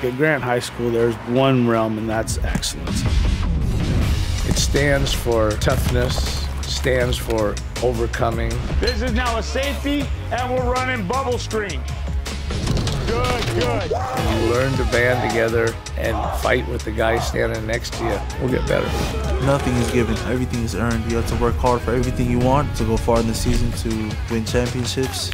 At Grant High School, there's one realm, and that's excellence. It stands for toughness, stands for overcoming. This is now a safety, and we're running bubble screen. Good, good. You learn to band together and fight with the guy standing next to you. We'll get better. Nothing is given, everything is earned. You have to work hard for everything you want to go far in the season to win championships.